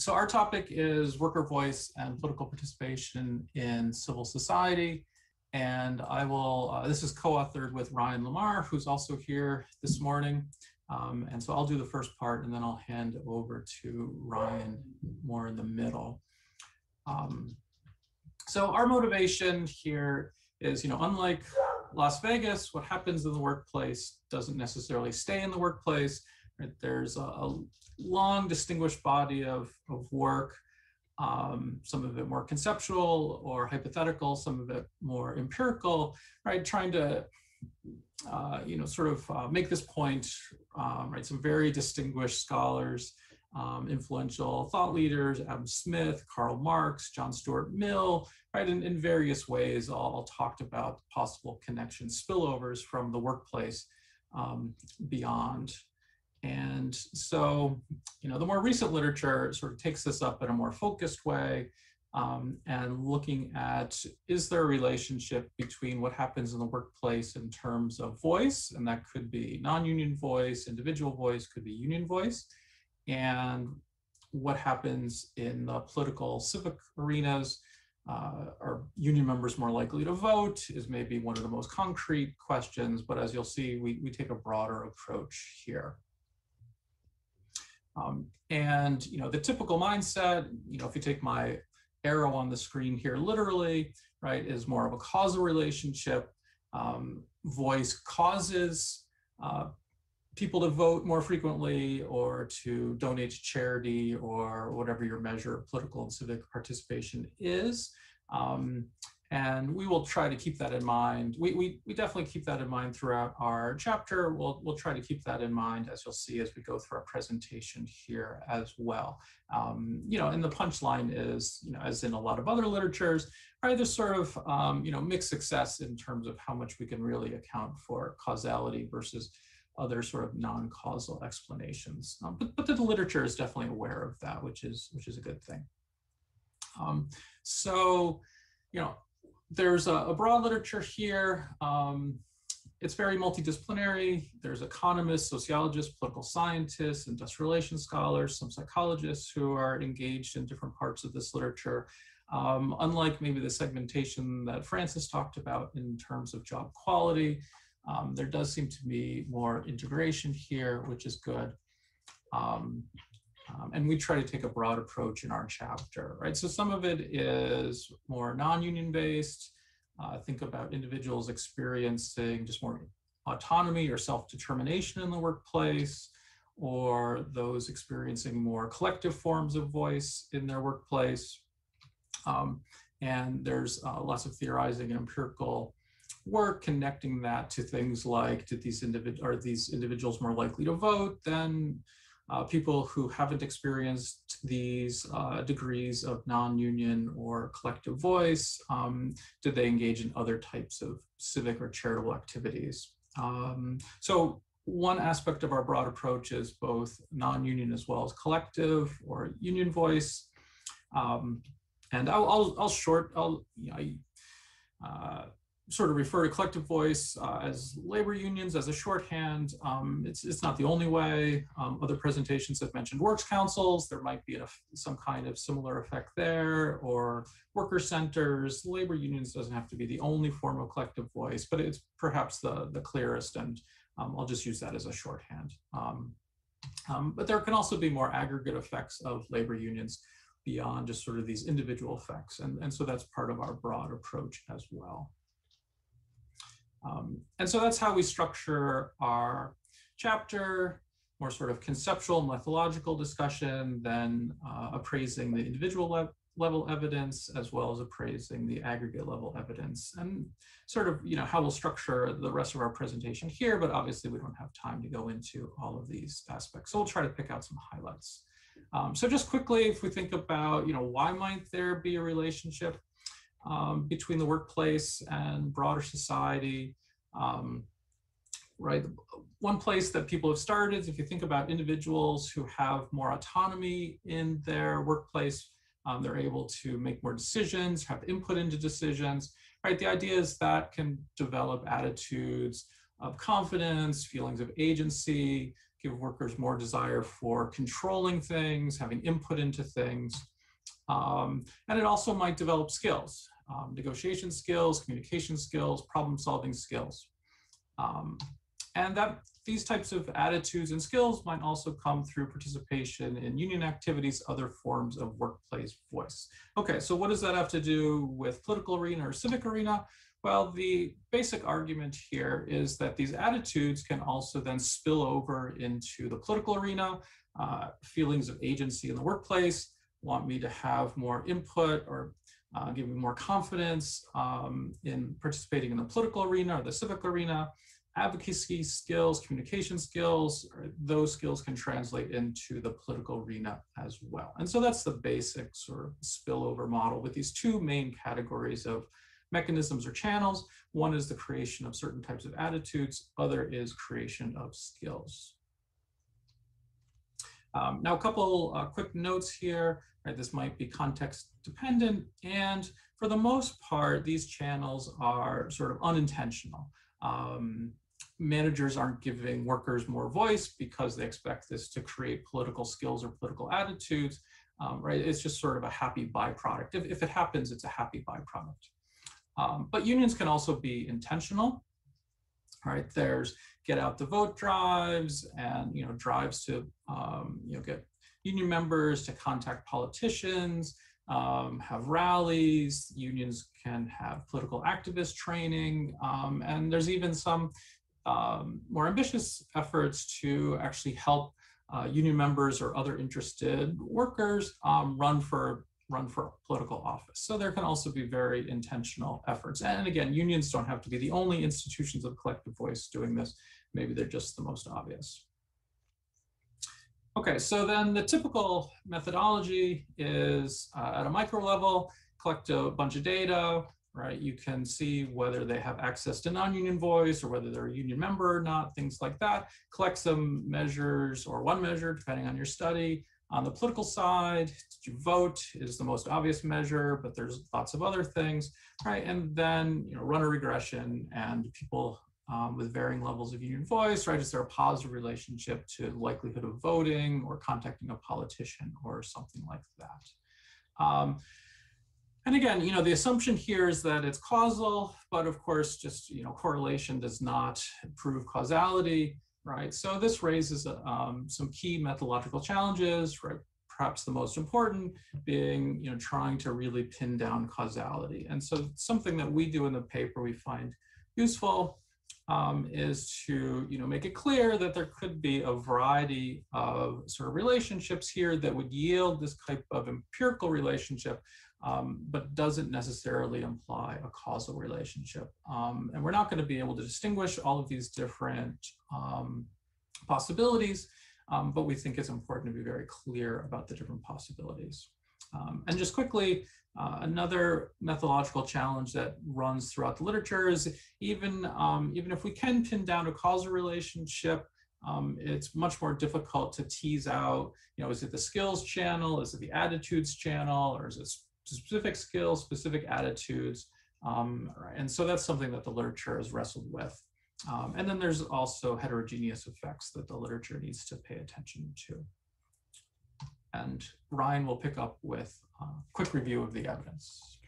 So our topic is worker voice and political participation in civil society. And I will, uh, this is co-authored with Ryan Lamare, who's also here this morning. Um, and so I'll do the first part and then I'll hand over to Ryan more in the middle. Um, so our motivation here is, you know, unlike Las Vegas, what happens in the workplace doesn't necessarily stay in the workplace. Right? There's a, a, long distinguished body of, of work, um, some of it more conceptual or hypothetical, some of it more empirical, right? Trying to, uh, you know, sort of uh, make this point, um, right? Some very distinguished scholars, um, influential thought leaders, Adam Smith, Karl Marx, John Stuart Mill, right? In, in various ways, all, talked about possible connections, spillovers from the workplace um, beyond and so, you know, the more recent literature sort of takes this up in a more focused way um, and looking at is there a relationship between what happens in the workplace in terms of voice, and that could be non-union voice, individual voice, could be union voice, and what happens in the political civic arenas. Uh, are union members more likely to vote is maybe one of the most concrete questions, but as you'll see, we, we take a broader approach here. Um, and you know the typical mindset, you know, if you take my arrow on the screen here literally, right, is more of a causal relationship. Um, voice causes uh, people to vote more frequently or to donate to charity or whatever your measure of political and civic participation is. Um, and we will try to keep that in mind. We, we, we definitely keep that in mind throughout our chapter. We'll, we'll try to keep that in mind as you'll see as we go through our presentation here as well. Um, you know, and the punchline is, you know, as in a lot of other literatures, right, there's sort of, um, you know, mixed success in terms of how much we can really account for causality versus other sort of non-causal explanations. Um, but, but the literature is definitely aware of that, which is, which is a good thing. Um, so, you know, there's a, a, broad literature here. Um, it's very multidisciplinary. There's economists, sociologists, political scientists, industrial relations scholars, some psychologists who are engaged in different parts of this literature. Um, unlike maybe the segmentation that Francis talked about in terms of job quality, um, there does seem to be more integration here, which is good. Um, um, and we try to take a broad approach in our chapter, right? So some of it is more non-union based. Uh, think about individuals experiencing just more autonomy or self-determination in the workplace, or those experiencing more collective forms of voice in their workplace. Um, and there's uh, lots of theorizing and empirical work connecting that to things like did these individ are these individuals more likely to vote than uh, people who haven't experienced these uh, degrees of non-union or collective voice, um, did they engage in other types of civic or charitable activities? Um, so one aspect of our broad approach is both non-union as well as collective or union voice. Um, and I'll, I'll, I'll, short, I'll, you know, uh, sort of refer to collective voice uh, as labor unions as a shorthand. Um, it's, it's not the only way. Um, other presentations have mentioned works councils. There might be a, some kind of similar effect there or worker centers. Labor unions doesn't have to be the only form of collective voice, but it's perhaps the, the clearest and um, I'll just use that as a shorthand. Um, um, but there can also be more aggregate effects of labor unions beyond just sort of these individual effects. And, and so that's part of our broad approach as well. Um, and so that's how we structure our chapter, more sort of conceptual methodological discussion, then uh, appraising the individual le level evidence as well as appraising the aggregate level evidence and sort of, you know, how we'll structure the rest of our presentation here, but obviously we don't have time to go into all of these aspects. So we'll try to pick out some highlights. Um, so just quickly, if we think about, you know, why might there be a relationship um, between the workplace and broader society. Um, right, one place that people have started if you think about individuals who have more autonomy in their workplace, um, they're able to make more decisions, have input into decisions, right? The idea is that can develop attitudes of confidence, feelings of agency, give workers more desire for controlling things, having input into things. Um, and it also might develop skills, um, negotiation skills, communication skills, problem solving skills. Um, and that these types of attitudes and skills might also come through participation in union activities, other forms of workplace voice. Okay, so what does that have to do with political arena or civic arena? Well, the basic argument here is that these attitudes can also then spill over into the political arena, uh, feelings of agency in the workplace, want me to have more input or uh, give me more confidence um, in participating in the political arena or the civic arena, advocacy skills, communication skills, those skills can translate into the political arena as well. And so that's the basic sort of spillover model with these two main categories of mechanisms or channels. One is the creation of certain types of attitudes, other is creation of skills. Um, now, a couple uh, quick notes here, right? This might be context dependent, and for the most part, these channels are sort of unintentional. Um, managers aren't giving workers more voice because they expect this to create political skills or political attitudes, um, right? It's just sort of a happy byproduct. If, if it happens, it's a happy byproduct. Um, but unions can also be intentional, right? There's get out the vote drives and, you know, drives to, um, you know, get union members to contact politicians, um, have rallies, unions can have political activist training, um, and there's even some um, more ambitious efforts to actually help uh, union members or other interested workers um, run for run for political office. So there can also be very intentional efforts. And again, unions don't have to be the only institutions of collective voice doing this. Maybe they're just the most obvious. Okay, so then the typical methodology is uh, at a micro level, collect a bunch of data, right? You can see whether they have access to non-union voice or whether they're a union member or not, things like that. Collect some measures or one measure, depending on your study. On the political side, did you vote is the most obvious measure, but there's lots of other things, right? And then, you know, run a regression and people um, with varying levels of union voice, right? Is there a positive relationship to likelihood of voting or contacting a politician or something like that? Um, and again, you know, the assumption here is that it's causal, but of course, just, you know, correlation does not prove causality, right? So this raises um, some key methodological challenges, right? Perhaps the most important being, you know, trying to really pin down causality. And so something that we do in the paper we find useful um, is to, you know, make it clear that there could be a variety of sort of relationships here that would yield this type of empirical relationship um, but doesn't necessarily imply a causal relationship. Um, and we're not going to be able to distinguish all of these different um, possibilities, um, but we think it's important to be very clear about the different possibilities. Um, and just quickly, uh, another methodological challenge that runs throughout the literature is even, um, even if we can pin down a causal relationship, um, it's much more difficult to tease out, you know, is it the skills channel, is it the attitudes channel, or is it specific skills, specific attitudes. Um, and so that's something that the literature has wrestled with. Um, and then there's also heterogeneous effects that the literature needs to pay attention to. And Ryan will pick up with a quick review of the evidence.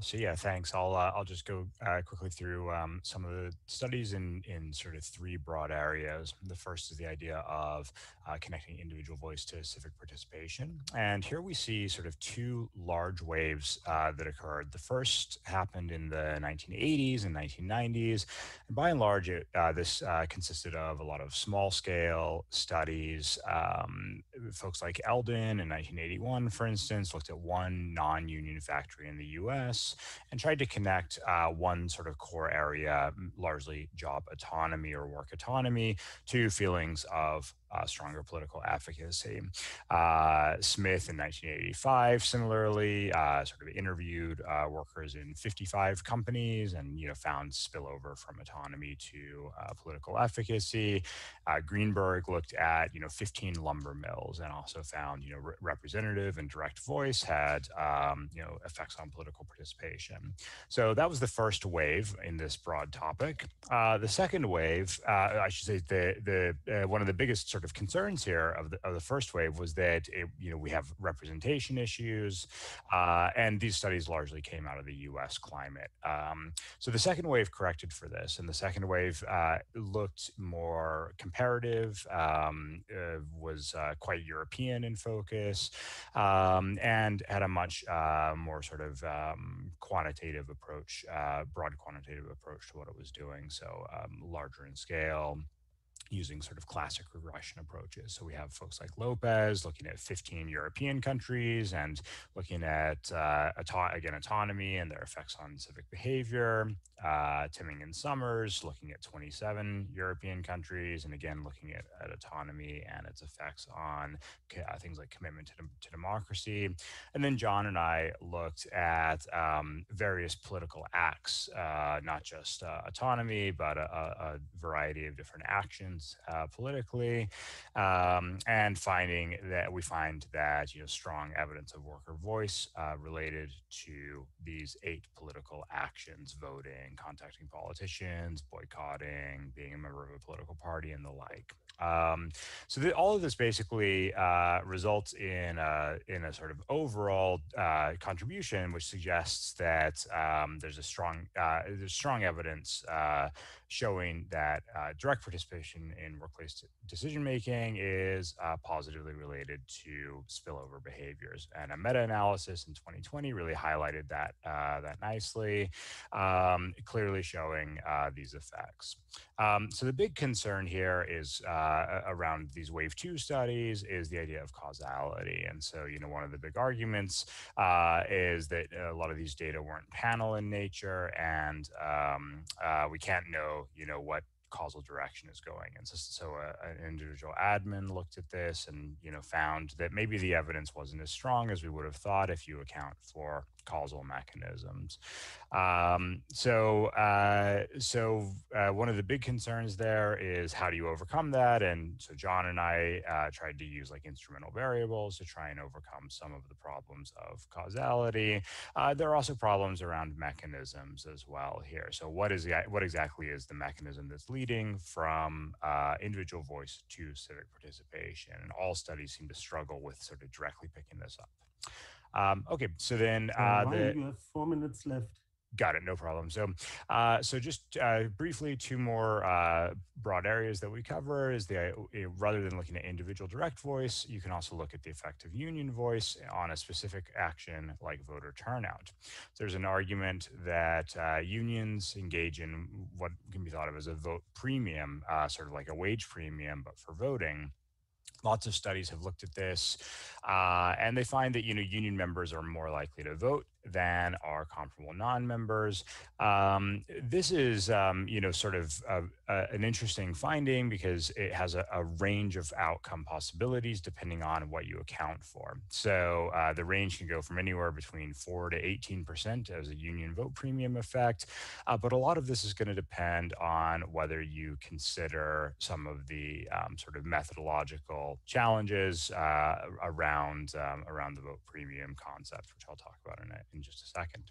So yeah, thanks. I'll uh, I'll just go uh, quickly through um, some of the studies in in sort of three broad areas. The first is the idea of uh, connecting individual voice to civic participation, and here we see sort of two large waves uh, that occurred. The first happened in the 1980s and 1990s, and by and large, it, uh, this uh, consisted of a lot of small scale studies. Um, folks like Elden in 1981, for instance, looked at one non-union factory in the U.S and tried to connect uh, one sort of core area, largely job autonomy or work autonomy, to feelings of uh, stronger political efficacy. Uh, Smith in 1985 similarly uh, sort of interviewed uh, workers in 55 companies and you know found spillover from autonomy to political efficacy. Greenberg looked at you know 15 lumber mills and also found you know re representative and direct voice had um, you know effects on political participation. So that was the first wave in this broad topic. Uh, the second wave, uh, I should say, the the uh, one of the biggest sort of concerns here of the of the first wave was that it, you know we have representation issues, uh, and these studies largely came out of the U.S. climate. Um, so the second wave corrected for this, and the second wave uh, looked more comparative, um, uh, was quite European in focus, um, and had a much more sort of um, quantitative approach, broad quantitative approach to what it was doing. So um, larger in scale, using sort of classic regression approaches. So we have folks like Lopes looking at 15 European countries and looking at, uh, auto again, autonomy and their effects on civic behavior. Uh, Timming and Summers looking at 27 European countries and again looking at, at autonomy and its effects on uh, things like commitment to, to, democracy. And then John and I looked at um, various political acts, uh, not just uh, autonomy, but a, a variety of different actions uh, politically, um, and finding that we find that you know strong evidence of worker voice uh, related to these eight political actions: voting, contacting politicians, boycotting, being a member of a political party, and the like. Um, so the, all of this basically uh, results in a, in a sort of overall uh, contribution, which suggests that um, there's a strong uh, there's strong evidence uh, showing that uh, direct participation in workplace decision making is uh, positively related to spillover behaviors. And a meta-analysis in 2020 really highlighted that that nicely, um, clearly showing these effects. Um, so the big concern here is uh, around these wave two studies is the idea of causality. And so, you know, one of the big arguments uh, is that a lot of these data weren't panel in nature and um, uh, we can't know, you know, what causal direction is going. And so, so a, uh, an individual Adman looked at this and, you know, found that maybe the evidence wasn't as strong as we would have thought if you account for causal mechanisms. Um, so, uh, so uh, one of the big concerns there is how do you overcome that? And so John and I uh, tried to use like instrumental variables to try and overcome some of the problems of causality. Uh, there are also problems around mechanisms as well here. So, what is what exactly is the mechanism that's leading from uh, individual voice to civic participation? And all studies seem to struggle with sort of directly picking this up. Um, okay, so then uh, the, you have four minutes left. Got it, no problem. So, uh, so just uh, briefly, two more uh, broad areas that we cover is the uh, rather than looking at individual direct voice, you can also look at the effect of union voice on a specific action like voter turnout. There's an argument that uh, unions engage in what can be thought of as a vote premium, uh, sort of like a wage premium, but for voting. Lots of studies have looked at this, uh, and they find that you know union members are more likely to vote than our comparable non-members. Um, this is, um, you know, sort of a, a, an interesting finding because it has a, a, range of outcome possibilities depending on what you account for. So uh, the range can go from anywhere between 4 to 18% as a union vote premium effect. Uh, but a lot of this is going to depend on whether you consider some of the um, sort of methodological challenges uh, around, um, around the vote premium concept, which I'll talk about in a, in just a second.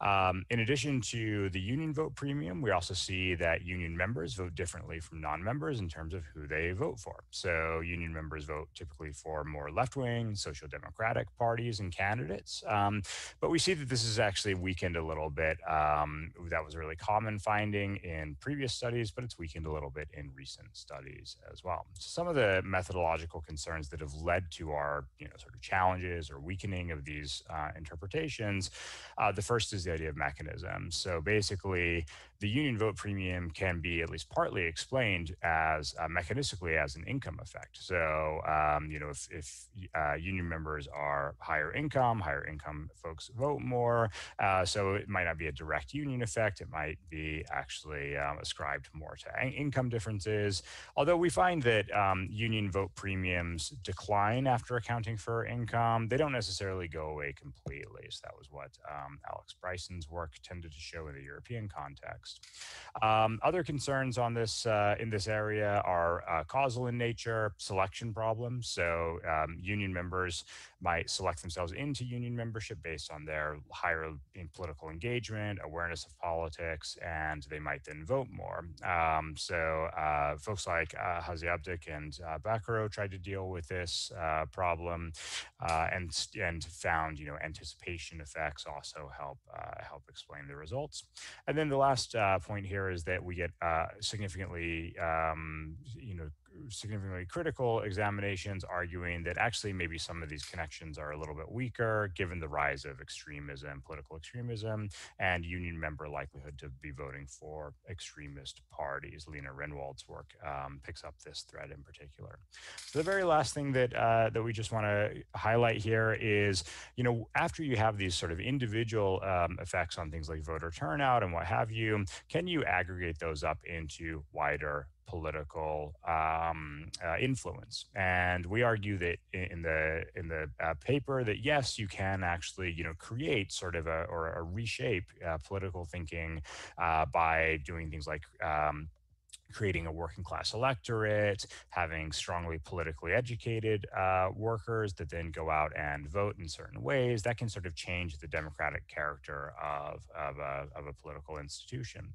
Um, in addition to the union vote premium, we also see that union members vote differently from non-members in terms of who they vote for. So union members vote typically for more left-wing social democratic parties and candidates. Um, but we see that this is actually weakened a little bit. Um, that was a really common finding in previous studies, but it's weakened a little bit in recent studies as well. So some of the methodological concerns that have led to our you know, sort of challenges or weakening of these uh, interpretations. Uh, the first is the of mechanism. So basically, the union vote premium can be at least partly explained as uh, mechanistically as an income effect. So, um, you know, if, if uh, union members are higher income, higher income folks vote more. Uh, so it might not be a direct union effect. It might be actually um, ascribed more to income differences. Although we find that um, union vote premiums decline after accounting for income, they don't necessarily go away completely. So that was what um, Alex Bryson's work tended to show in the European context. Um, other concerns on this uh, in this area are uh, causal in nature, selection problems. So um, union members might select themselves into union membership based on their higher political engagement, awareness of politics, and they might then vote more. Um, so uh, folks like uh, Abdic and uh, Baccaro tried to deal with this uh, problem uh, and and found you know anticipation effects also help uh, help explain the results. And then the last uh, point here is that we get uh, significantly, um, you know, significantly critical examinations arguing that actually maybe some of these connections are a little bit weaker given the rise of extremism, political extremism, and union member likelihood to be voting for extremist parties. Lena Rennwald's work um, picks up this thread in particular. So the very last thing that uh, that we just want to highlight here is, you know, after you have these sort of individual um, effects on things like voter turnout and what have you, can you aggregate those up into wider political um, uh, influence. And we argue that in the in the uh, paper that yes, you can actually you know create sort of a or a reshape uh, political thinking uh, by doing things like um, creating a working class electorate, having strongly politically educated uh, workers that then go out and vote in certain ways, that can sort of change the democratic character of, of, a, of a political institution.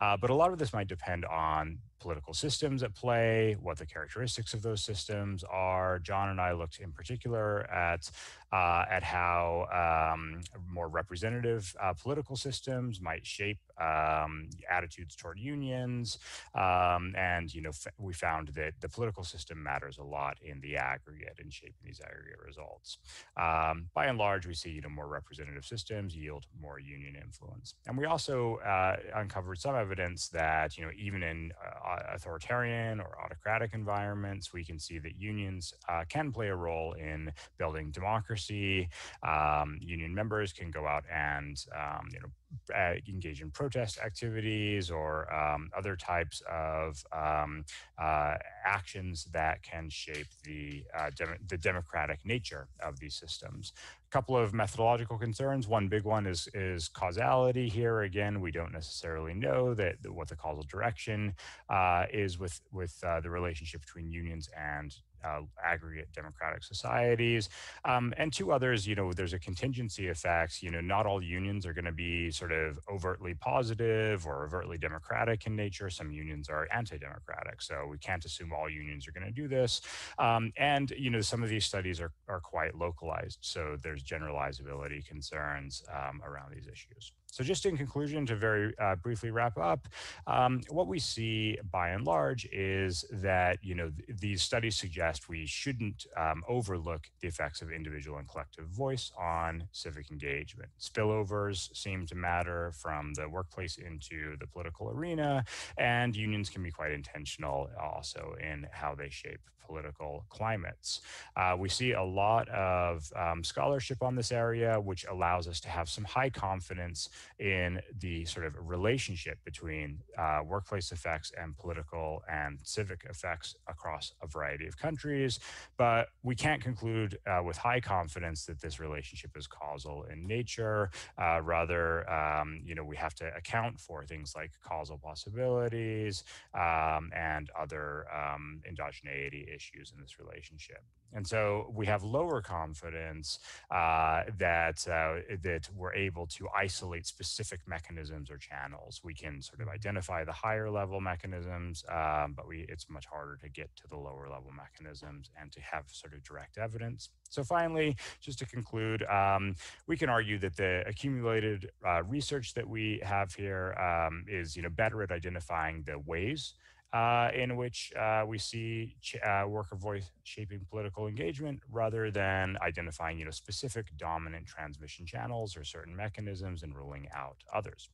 Uh, but a lot of this might depend on political systems at play, what the characteristics of those systems are. John and I looked in particular at uh, at how um, more representative uh, political systems might shape um, attitudes toward unions, um, and you know we found that the political system matters a lot in the aggregate in shaping these aggregate results. Um, by and large, we see you know more representative systems yield more union influence, and we also uh, uncovered some evidence that you know even in uh, authoritarian or autocratic environments, we can see that unions uh, can play a role in building democracy. Um, union members can go out and um, you know uh, engage in protest activities or um, other types of um, uh, actions that can shape the uh, dem- the democratic nature of these systems A couple of methodological concerns. One big one is is causality. Here again, we don't necessarily know that, that what the causal direction uh, is with with uh, the relationship between unions and uh, aggregate democratic societies. Um, and two others, you know, there's a contingency effect. You know, not all unions are going to be sort of overtly positive or overtly democratic in nature. Some unions are anti-democratic, so we can't assume all unions are going to do this. Um, and you know, some of these studies are are quite localized, so there's generalizability concerns um, around these issues. So just in conclusion, to very uh, briefly wrap up, um, what we see by and large is that, you know, th these studies suggest we shouldn't um, overlook the effects of individual and collective voice on civic engagement. Spillovers seem to matter from the workplace into the political arena, and unions can be quite intentional also in how they shape political climates. Uh, we see a lot of um, scholarship on this area, which allows us to have some high confidence in the sort of relationship between uh, workplace effects and political and civic effects across a variety of countries. But we can't conclude uh, with high confidence that this relationship is causal in nature. Uh, rather, um, you know, we have to account for things like causal possibilities um, and other um, endogeneity issues in this relationship. And so we have lower confidence uh, that uh, that we're able to isolate specific mechanisms or channels. We can sort of identify the higher level mechanisms, um, but we it's much harder to get to the lower level mechanisms and to have sort of direct evidence. So finally, just to conclude, um, we can argue that the accumulated uh, research that we have here um, is you know better at identifying the ways uh, in which uh, we see uh, worker voice shaping political engagement rather than identifying, you know, specific dominant transmission channels or certain mechanisms and ruling out others.